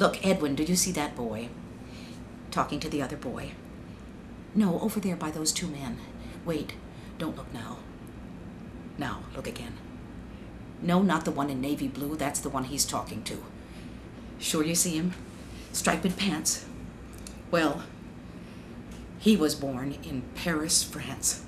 Look, Edwin, do you see that boy? Talking to the other boy. No, over there by those two men. Wait, don't look now. Now, look again. No, not the one in navy blue. That's the one he's talking to. Sure you see him? Striped pants. Well, he was born in Paris, France.